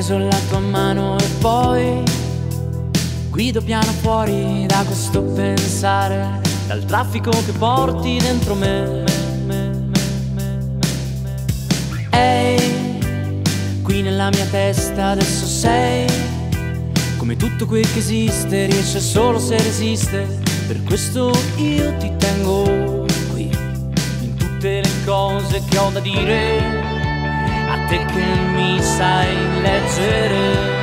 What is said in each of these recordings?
preso la tua mano e poi guido piano fuori da questo pensare, dal traffico che porti dentro me. Ehi, qui nella mia testa adesso sei come tutto quel che esiste, riesce solo se resiste. Per questo io ti tengo qui in tutte le cose che ho da dire a te che mi sai leggere.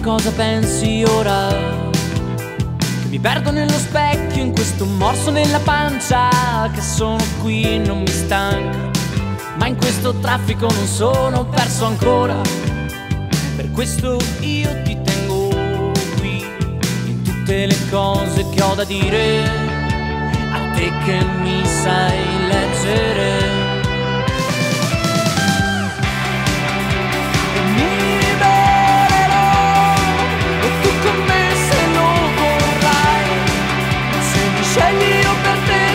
Cosa pensi ora. Che mi perdo nello specchio, in questo morso nella pancia. Che sono qui e non mi stanco. Ma in questo traffico non sono perso ancora. Per questo io ti tengo qui. In tutte le cose che ho da dire. A te che mi sai Shiny open thing